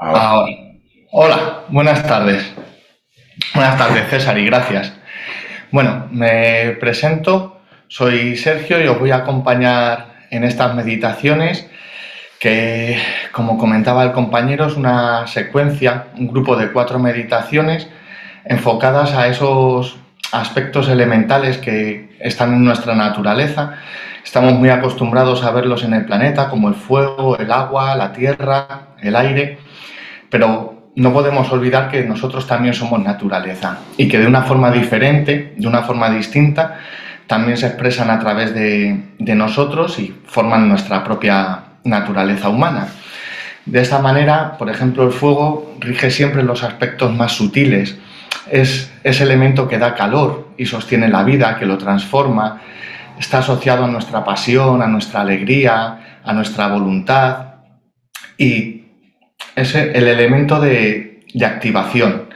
Ahora. Hola, buenas tardes. Buenas tardes, César, y gracias. Bueno, me presento, soy Sergio y os voy a acompañar en estas meditaciones que, como comentaba el compañero, es una secuencia, un grupo de cuatro meditaciones enfocadas a esos aspectos elementales que están en nuestra naturaleza. Estamos muy acostumbrados a verlos en el planeta, como el fuego, el agua, la tierra, el aire, pero no podemos olvidar que nosotros también somos naturaleza y que de una forma diferente, de una forma distinta, también se expresan a través de, nosotros y forman nuestra propia naturaleza humana. De esta manera, por ejemplo, el fuego rige siempre los aspectos más sutiles, es ese elemento que da calor y sostiene la vida, que lo transforma, está asociado a nuestra pasión, a nuestra alegría, a nuestra voluntad. Y es el elemento de, activación,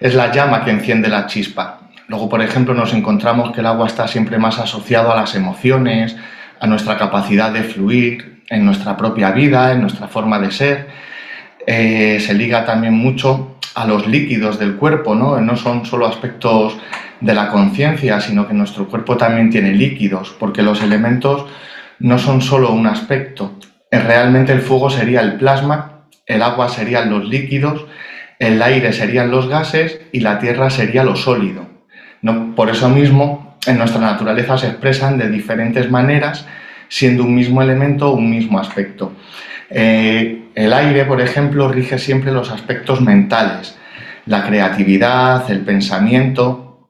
es la llama que enciende la chispa. Luego, por ejemplo, nos encontramos que el agua está siempre más asociado a las emociones, a nuestra capacidad de fluir en nuestra propia vida, en nuestra forma de ser. Eh, se liga también mucho a los líquidos del cuerpo, ¿no? No son solo aspectos de la conciencia, sino que nuestro cuerpo también tiene líquidos, porque los elementos no son solo un aspecto. Realmente el fuego sería el plasma, el agua serían los líquidos, el aire serían los gases y la tierra sería lo sólido. Por eso mismo, en nuestra naturaleza se expresan de diferentes maneras, siendo un mismo elemento un mismo aspecto. Eh, el aire, por ejemplo, rige siempre los aspectos mentales, la creatividad, el pensamiento,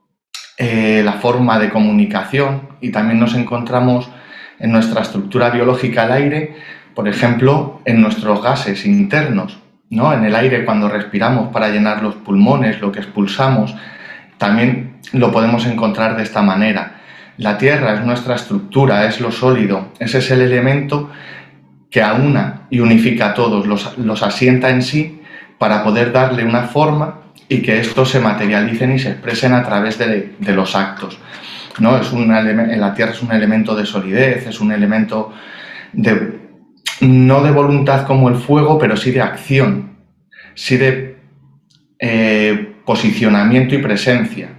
eh, la forma de comunicación y también nos encontramos en nuestra estructura biológica el aire, por ejemplo, en nuestros gases internos, ¿no? En el aire cuando respiramos para llenar los pulmones, lo que expulsamos, también lo podemos encontrar de esta manera. La tierra es nuestra estructura, es lo sólido, ese es el elemento que aúna y unifica a todos, los, asienta en sí para poder darle una forma y que estos se materialicen y se expresen a través de, los actos. ¿no? Es un la Tierra es un elemento de solidez, es un elemento de, no de voluntad como el fuego, pero sí de acción, sí de eh, posicionamiento y presencia.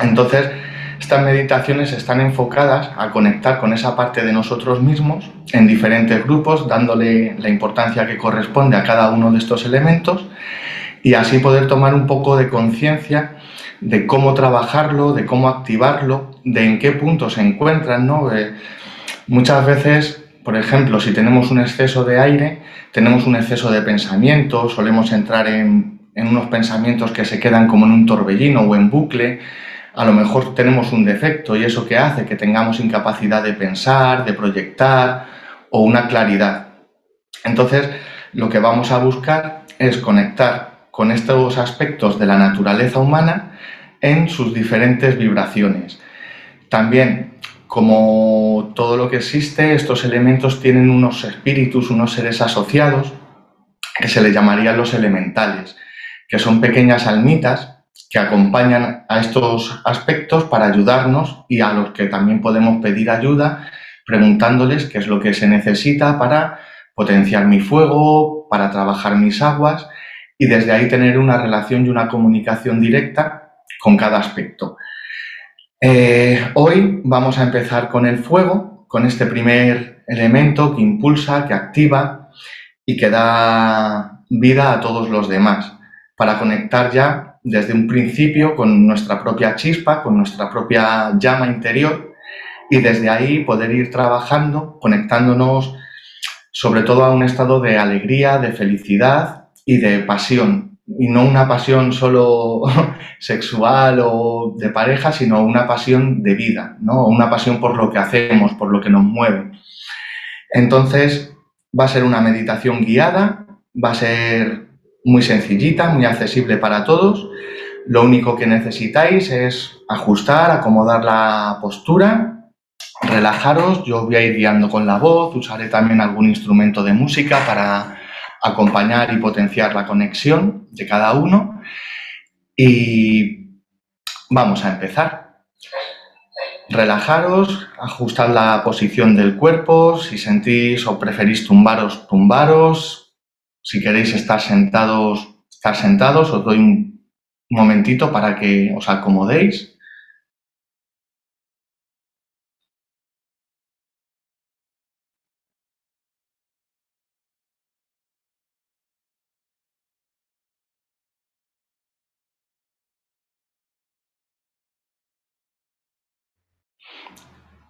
Entonces, estas meditaciones están enfocadas a conectar con esa parte de nosotros mismos en diferentes grupos, dándole la importancia que corresponde a cada uno de estos elementos y así poder tomar un poco de conciencia de cómo trabajarlo, de cómo activarlo, de en qué punto se encuentran. ¿no? Eh, muchas veces, por ejemplo, si tenemos un exceso de aire, tenemos un exceso de pensamiento, solemos entrar en, en unos pensamientos que se quedan como en un torbellino o en bucle, a lo mejor tenemos un defecto y eso que hace que tengamos incapacidad de pensar, de proyectar o una claridad. Entonces, lo que vamos a buscar es conectar con estos aspectos de la naturaleza humana en sus diferentes vibraciones. También, como todo lo que existe, estos elementos tienen unos espíritus, unos seres asociados, que se les llamarían los elementales, que son pequeñas almitas que acompañan a estos aspectos para ayudarnos y a los que también podemos pedir ayuda preguntándoles qué es lo que se necesita para potenciar mi fuego, para trabajar mis aguas y desde ahí tener una relación y una comunicación directa con cada aspecto. Eh, hoy vamos a empezar con el fuego, con este primer elemento que impulsa, que activa y que da vida a todos los demás, para conectar ya desde un principio con nuestra propia chispa, con nuestra propia llama interior y desde ahí poder ir trabajando, conectándonos sobre todo a un estado de alegría, de felicidad y de pasión. Y no una pasión solo sexual o de pareja, sino una pasión de vida, ¿no? Una pasión por lo que hacemos, por lo que nos mueve. Entonces, va a ser una meditación guiada, va a ser muy sencillita, muy accesible para todos. Lo único que necesitáis es ajustar, acomodar la postura, relajaros. Yo voy a ir guiando con la voz, usaré también algún instrumento de música para acompañar y potenciar la conexión de cada uno. Y vamos a empezar. Relajaros, ajustad la posición del cuerpo, si sentís o preferís tumbaros, tumbaros, si queréis estar sentados, estar sentados, os doy un momentito para que os acomodéis.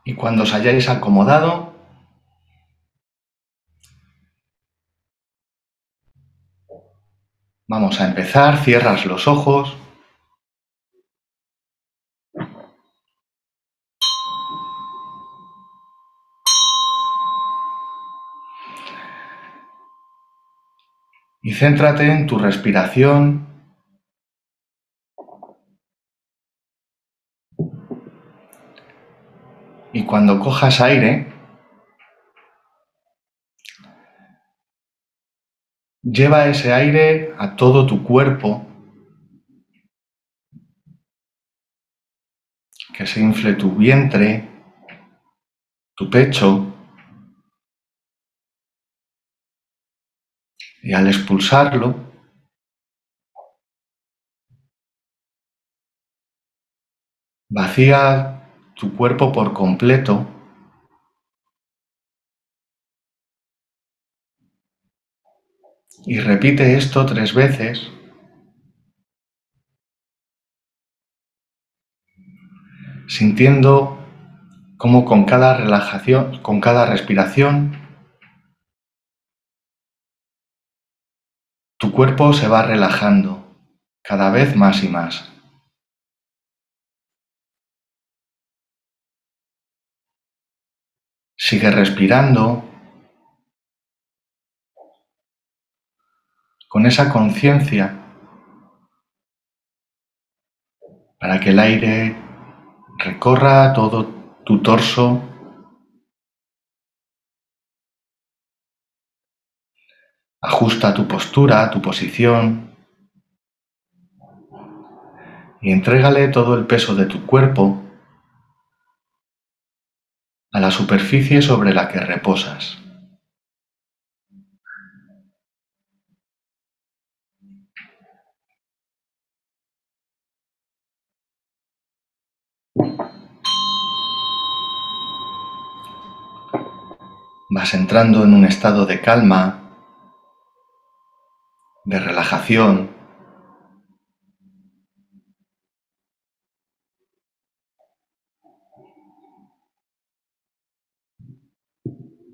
Y cuando os hayáis acomodado, vamos a empezar, cierras los ojos. Y céntrate en tu respiración Y cuando cojas aire, lleva ese aire a todo tu cuerpo, que se infle tu vientre, tu pecho, y al expulsarlo, vacía tu cuerpo por completo y repite esto tres veces sintiendo cómo con cada relajación, con cada respiración, tu cuerpo se va relajando cada vez más y más. Sigue respirando. Con esa conciencia para que el aire recorra todo tu torso ajusta tu postura, tu posición y entrégale todo el peso de tu cuerpo a la superficie sobre la que reposas. Vas entrando en un estado de calma, de relajación,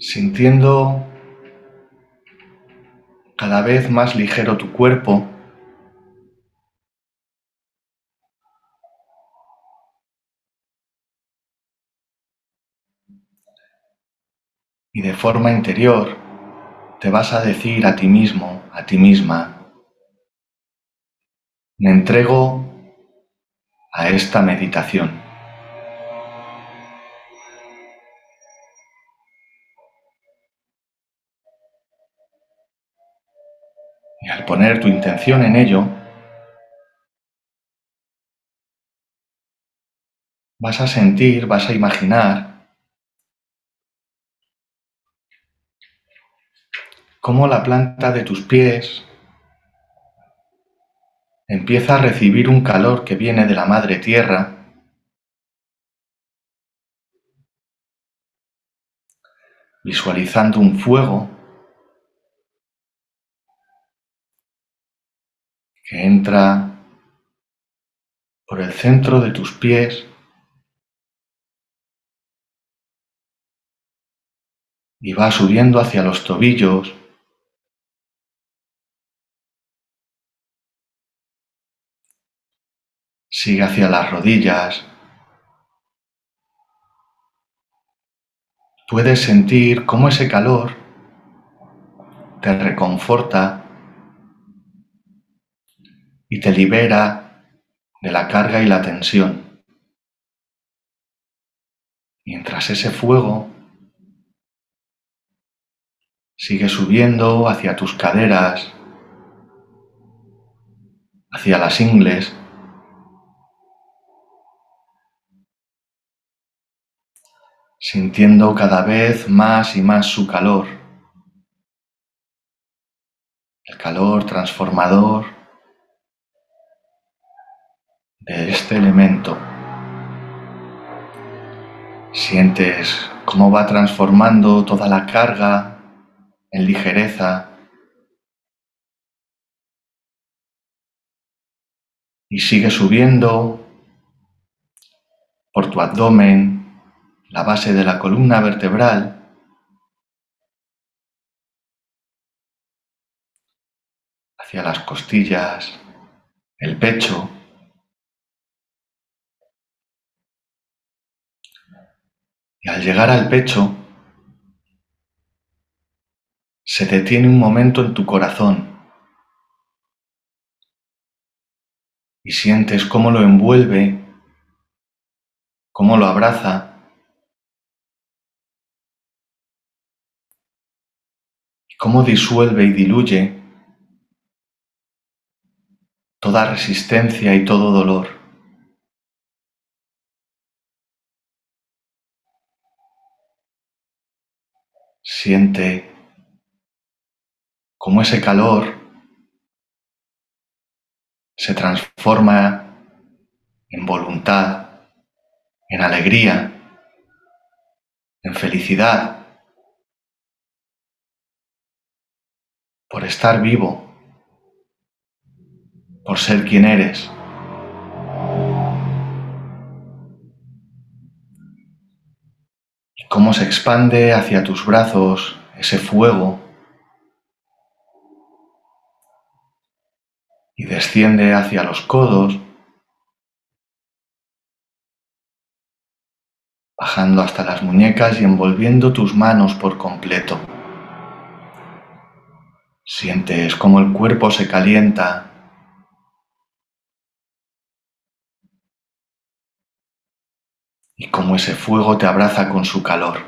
sintiendo cada vez más ligero tu cuerpo. Y de forma interior te vas a decir a ti mismo, a ti misma, me entrego a esta meditación. Poner tu intención en ello, vas a sentir, vas a imaginar cómo la planta de tus pies empieza a recibir un calor que viene de la madre tierra. Visualizando un fuego que entra por el centro de tus pies y va subiendo hacia los tobillos, sigue hacia las rodillas. Puedes sentir cómo ese calor te reconforta y te libera de la carga y la tensión. Mientras ese fuego sigue subiendo hacia tus caderas, hacia las ingles, sintiendo cada vez más y más su calor. el calor transformador de este elemento. Sientes cómo va transformando toda la carga en ligereza y sigue subiendo por tu abdomen, la base de la columna vertebral, hacia las costillas, el pecho. Y al llegar al pecho, se detiene un momento en tu corazón y sientes cómo lo envuelve, cómo lo abraza. y cómo disuelve y diluye toda resistencia y todo dolor. Siente cómo ese calor se transforma en voluntad, en alegría, en felicidad, por estar vivo, por ser quien eres. Cómo se expande hacia tus brazos ese fuego y desciende hacia los codos, bajando hasta las muñecas y envolviendo tus manos por completo. Sientes como el cuerpo se calienta y como ese fuego te abraza con su calor.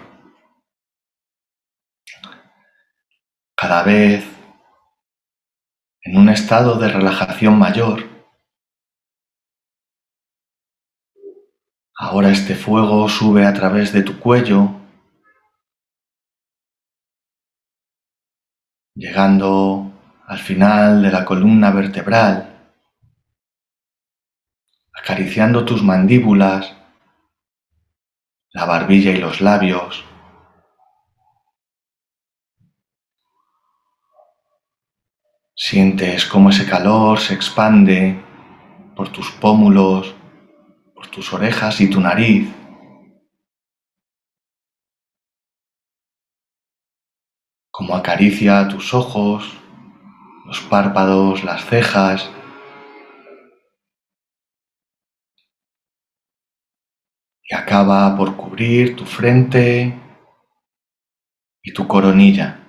Cada vez en un estado de relajación mayor. Ahora este fuego sube a través de tu cuello, llegando al final de la columna vertebral, acariciando tus mandíbulas, la barbilla y los labios, Sientes cómo ese calor se expande por tus pómulos, por tus orejas y tu nariz. Cómo acaricia tus ojos, los párpados, las cejas. Y acaba por cubrir tu frente y tu coronilla.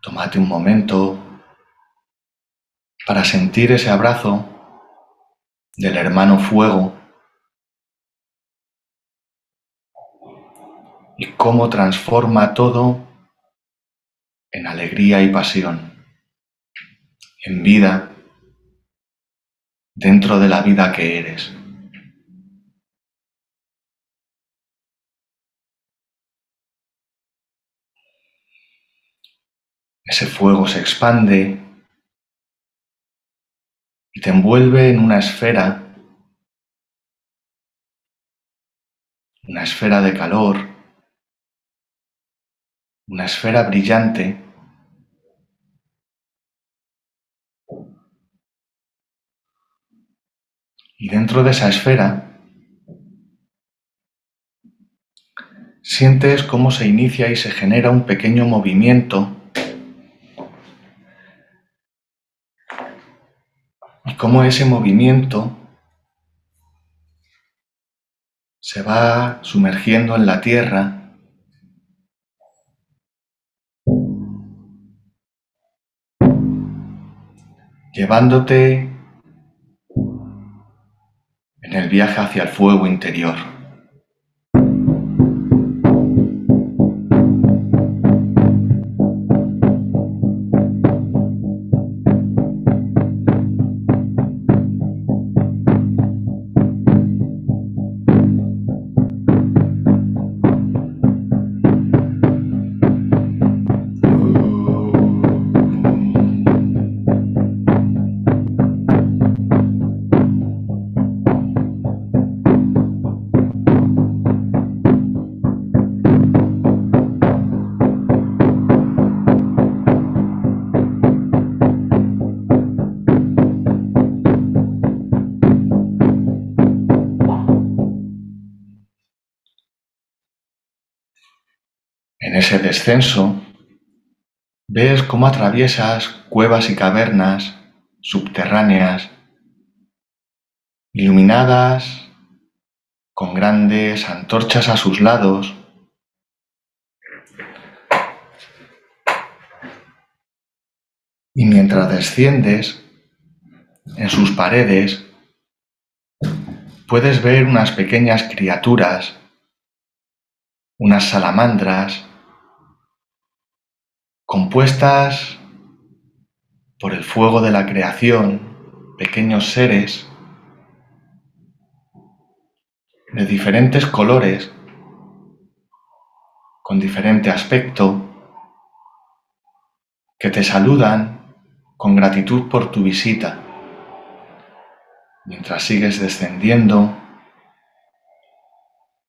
Tómate un momento para sentir ese abrazo del hermano fuego y cómo transforma todo en alegría y pasión, en vida, dentro de la vida que eres. Ese fuego se expande y te envuelve en una esfera, una esfera de calor, una esfera brillante. Y dentro de esa esfera sientes cómo se inicia y se genera un pequeño movimiento. Cómo ese movimiento se va sumergiendo en la tierra. Llevándote en el viaje hacia el fuego interior. Descenso ves cómo atraviesas cuevas y cavernas subterráneas iluminadas con grandes antorchas a sus lados. Y mientras desciendes, en sus paredes, puedes ver unas pequeñas criaturas, unas salamandras, compuestas por el fuego de la creación, pequeños seres de diferentes colores, con diferente aspecto, que te saludan con gratitud por tu visita, mientras sigues descendiendo,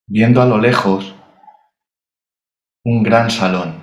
viendo a lo lejos un gran salón.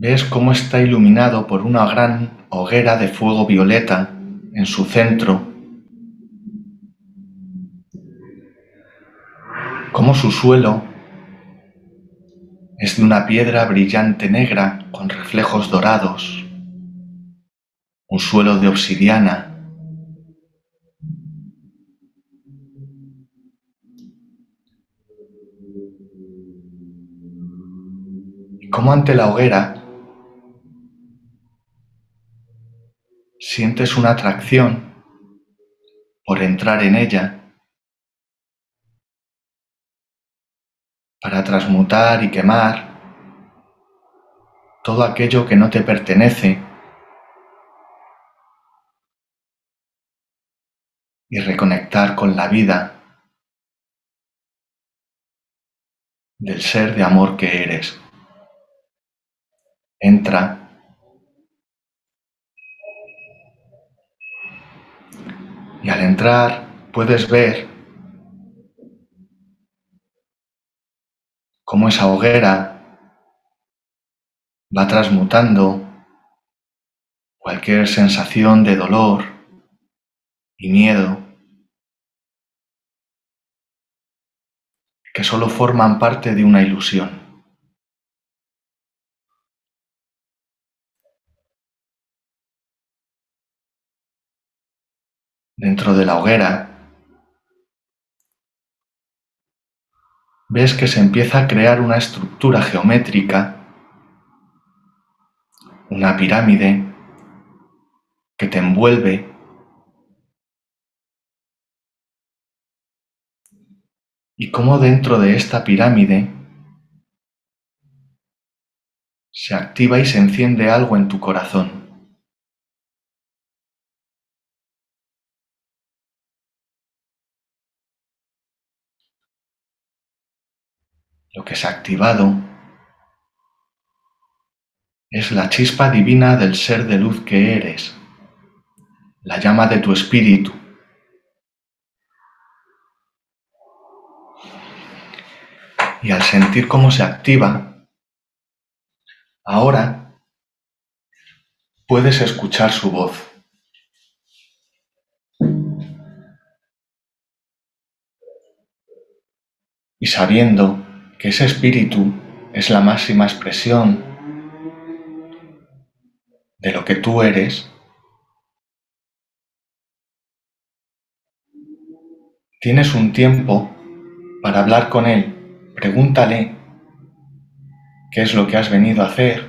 ves cómo está iluminado por una gran hoguera de fuego violeta en su centro, cómo su suelo es de una piedra brillante negra con reflejos dorados, un suelo de obsidiana. Y como ante la hoguera sientes una atracción por entrar en ella para transmutar y quemar todo aquello que no te pertenece y reconectar con la vida del ser de amor que eres. Entra y al entrar puedes ver cómo esa hoguera va transmutando cualquier sensación de dolor y miedo que solo forman parte de una ilusión. Dentro de la hoguera ves que se empieza a crear una estructura geométrica, una pirámide que te envuelve y cómo dentro de esta pirámide se activa y se enciende algo en tu corazón. Lo que se ha activado es la chispa divina del ser de luz que eres, la llama de tu espíritu. Y al sentir cómo se activa, ahora puedes escuchar su voz. Y sabiendo que ese espíritu es la máxima expresión de lo que tú eres, tienes un tiempo para hablar con él. Pregúntale qué es lo que has venido a hacer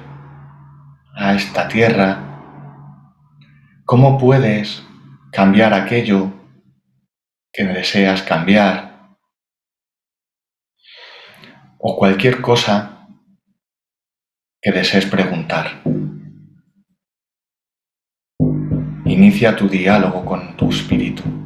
a esta tierra, cómo puedes cambiar aquello que deseas cambiar o cualquier cosa que desees preguntar. Inicia tu diálogo con tu espíritu.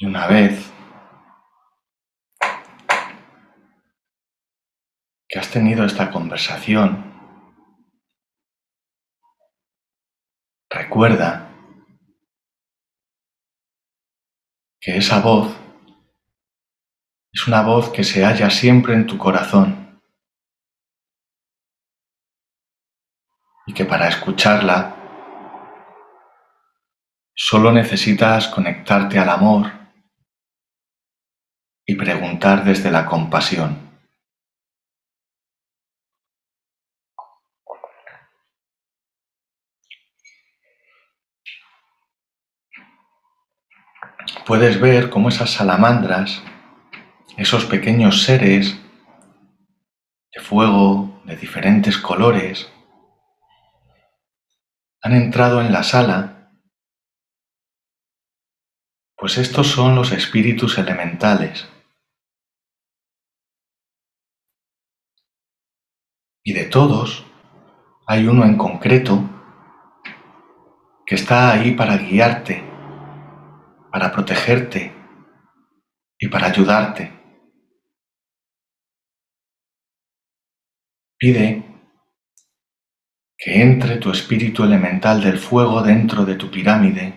Y una vez que has tenido esta conversación, recuerda que esa voz es una voz que se halla siempre en tu corazón y que para escucharla solo necesitas conectarte al amor y preguntar desde la compasión. puedes ver cómo esas salamandras, esos pequeños seres de fuego de diferentes colores, han entrado en la sala, pues estos son los espíritus elementales. Y de todos hay uno en concreto que está ahí para guiarte para protegerte y para ayudarte. Pide que entre tu espíritu elemental del fuego dentro de tu pirámide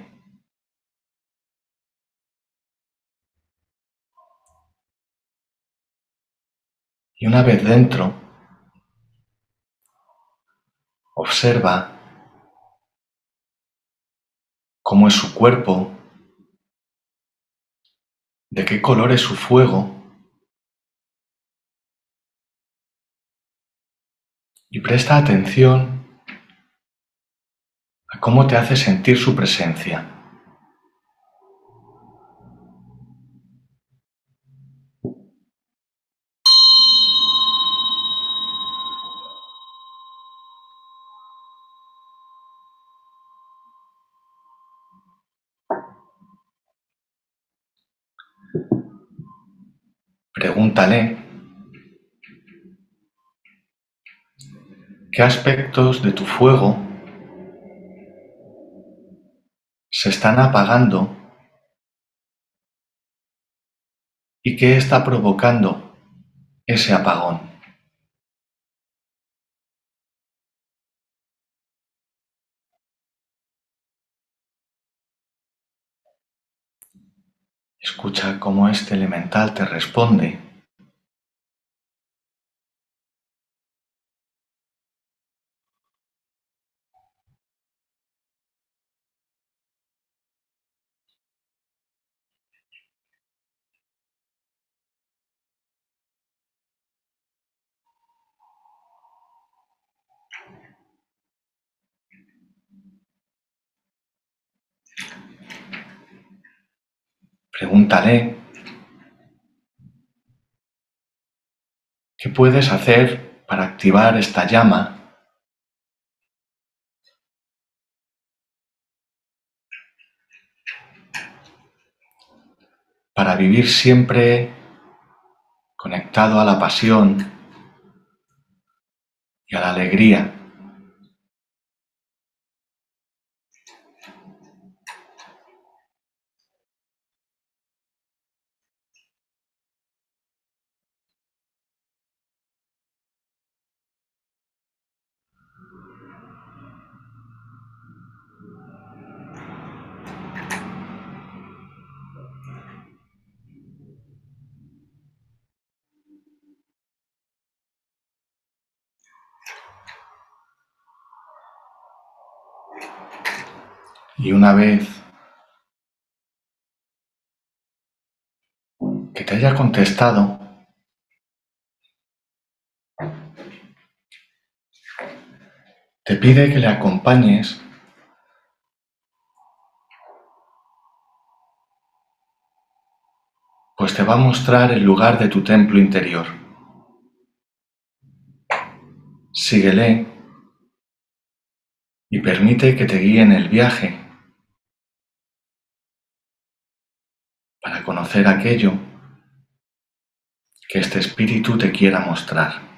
y una vez dentro, observa cómo es su cuerpo de qué color es su fuego y presta atención a cómo te hace sentir su presencia. Pregúntale qué aspectos de tu fuego se están apagando y qué está provocando ese apagón. Escucha cómo este elemental te responde. Pregúntale qué puedes hacer para activar esta llama para vivir siempre conectado a la pasión y a la alegría. Y una vez que te haya contestado, te pide que le acompañes pues te va a mostrar el lugar de tu templo interior. Síguele y permite que te guíe en el viaje para conocer aquello que este espíritu te quiera mostrar.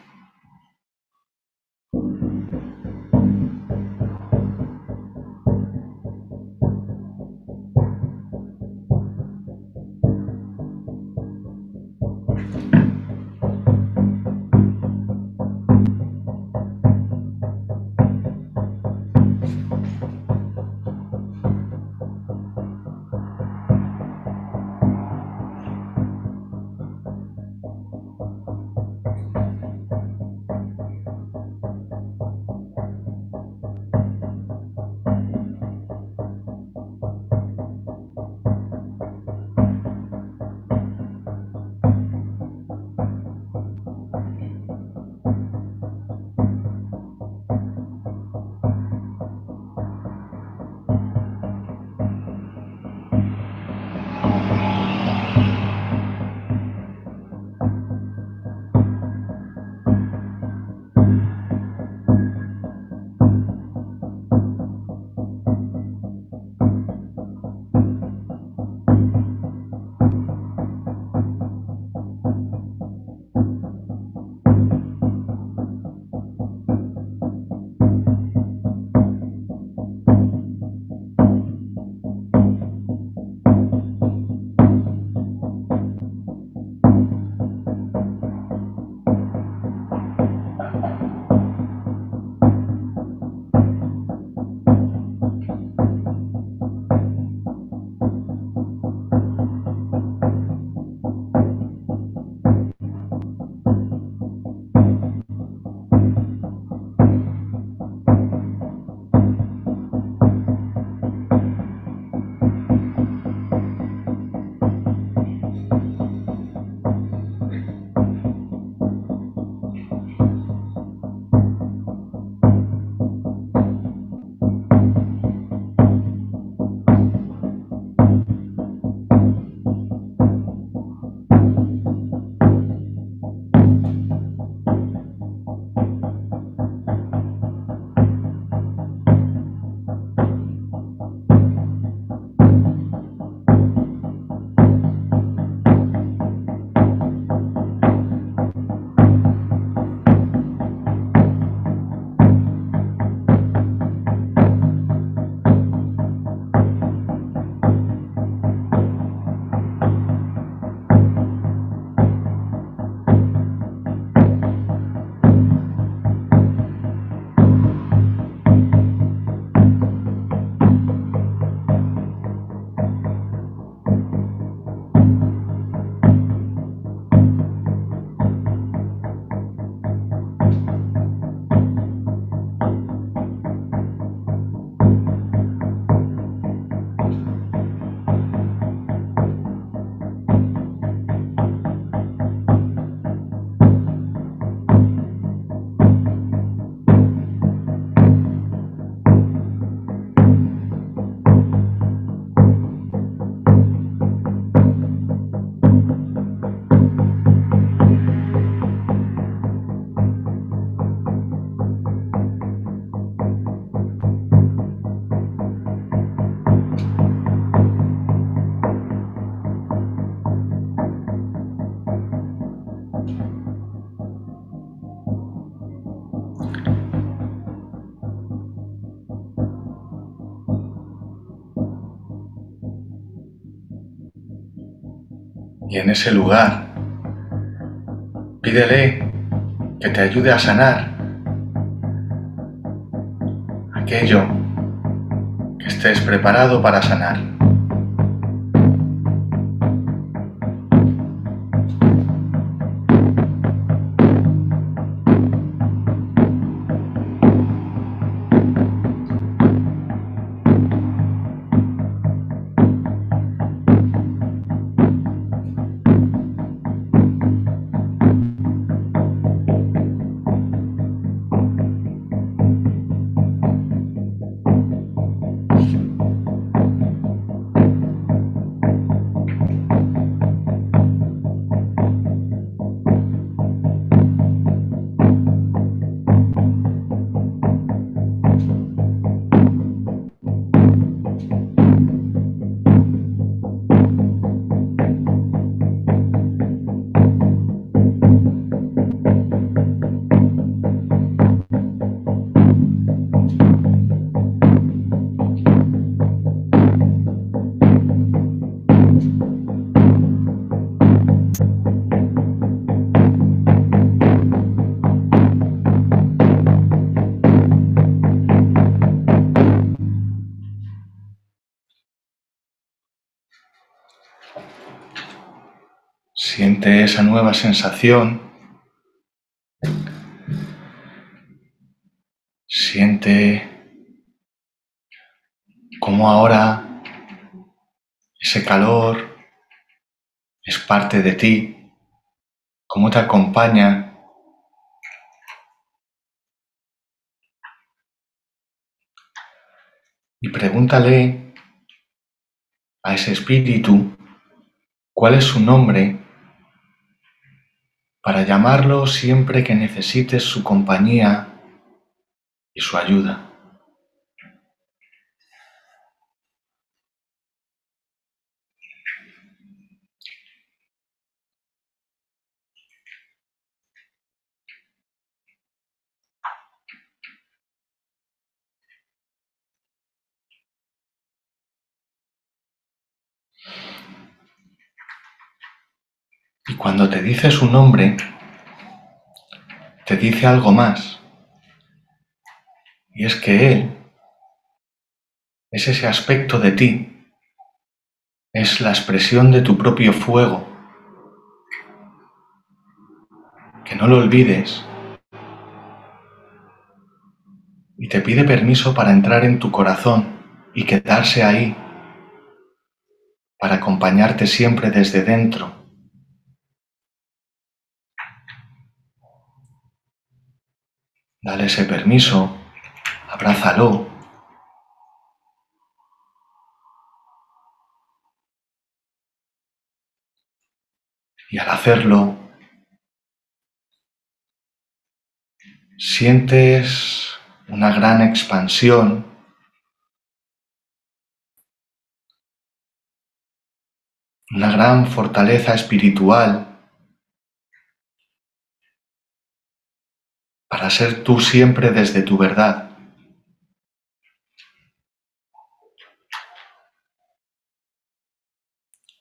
Y en ese lugar, pídele que te ayude a sanar aquello que estés preparado para sanar. Siente esa nueva sensación. Siente cómo ahora ese calor es parte de ti, cómo te acompaña. Y pregúntale a ese espíritu cuál es su nombre para llamarlo siempre que necesites su compañía y su ayuda. Y cuando te dice su nombre, te dice algo más. Y es que Él es ese aspecto de ti, es la expresión de tu propio fuego. Que no lo olvides. Y te pide permiso para entrar en tu corazón y quedarse ahí, para acompañarte siempre desde dentro Dale ese permiso, abrázalo. Y al hacerlo, sientes una gran expansión. Una gran fortaleza espiritual para ser tú siempre desde tu verdad.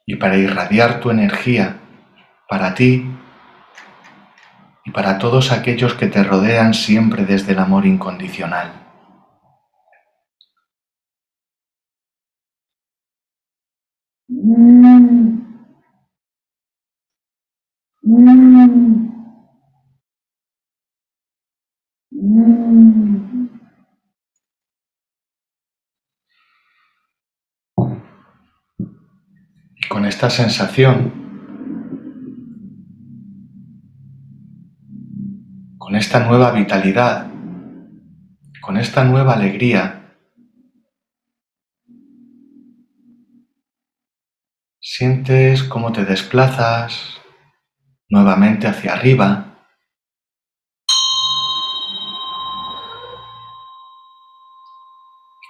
Y para irradiar tu energía para ti y para todos aquellos que te rodean siempre desde el amor incondicional. con sensación, con esta nueva vitalidad, con esta nueva alegría, sientes cómo te desplazas nuevamente hacia arriba,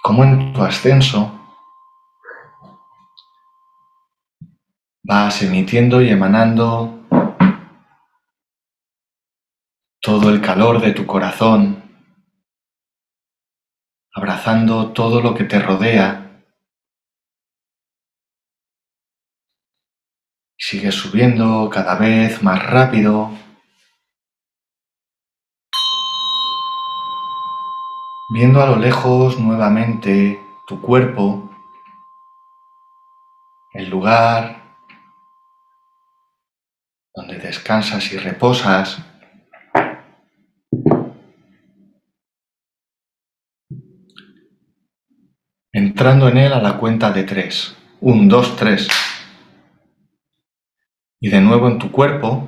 como en tu ascenso vas emitiendo y emanando todo el calor de tu corazón, abrazando todo lo que te rodea Sigues subiendo cada vez más rápido. Viendo a lo lejos nuevamente tu cuerpo, el lugar descansas y reposas. Entrando en él a la cuenta de tres. Un, dos, tres. Y de nuevo en tu cuerpo.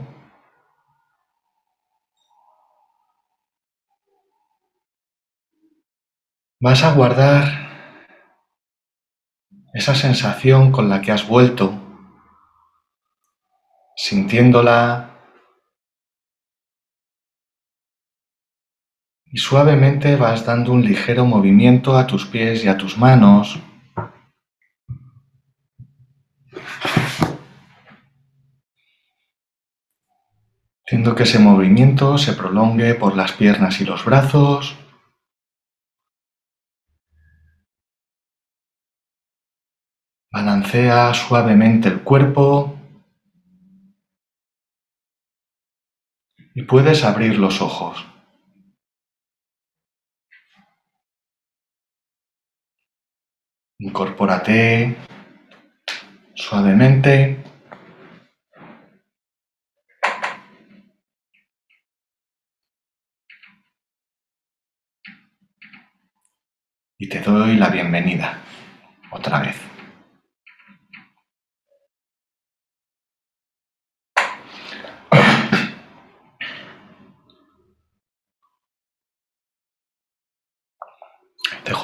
Vas a guardar esa sensación con la que has vuelto, sintiéndola y suavemente vas dando un ligero movimiento a tus pies y a tus manos. Haciendo que ese movimiento se prolongue por las piernas y los brazos. Balancea suavemente el cuerpo y puedes abrir los ojos. Incorpórate suavemente. Y te doy la bienvenida otra vez.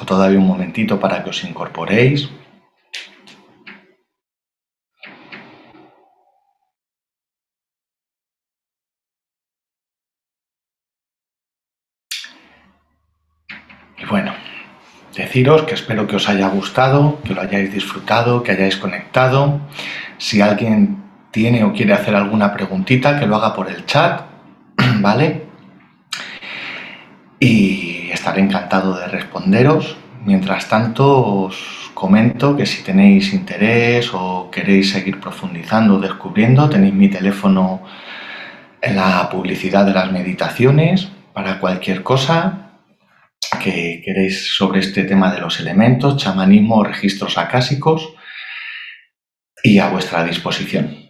Todavía un momentito para que os incorporéis. Y bueno, deciros que espero que os haya gustado, que lo hayáis disfrutado, que hayáis conectado. Si alguien tiene o quiere hacer alguna preguntita, que lo haga por el chat, ¿vale? Y estaré encantado de responderos. Mientras tanto, os comento que si tenéis interés o queréis seguir profundizando o descubriendo, tenéis mi teléfono en la publicidad de las meditaciones para cualquier cosa que queréis sobre este tema de los elementos, chamanismo, registros acásicos y a vuestra disposición.